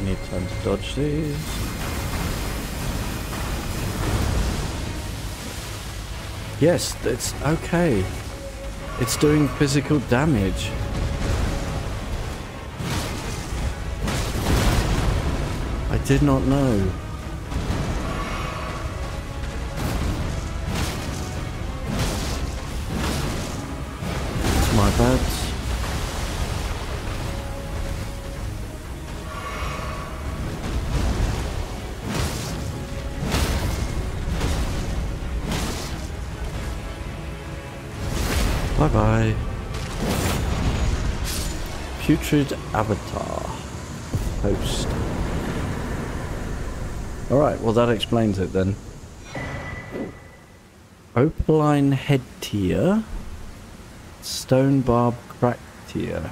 I need time to dodge these. Yes, it's okay. It's doing physical damage. I did not know. It's my bad. Bye bye. Putrid Avatar. Host. Alright, well that explains it then. Opaline head tier. Stone barb crack tier.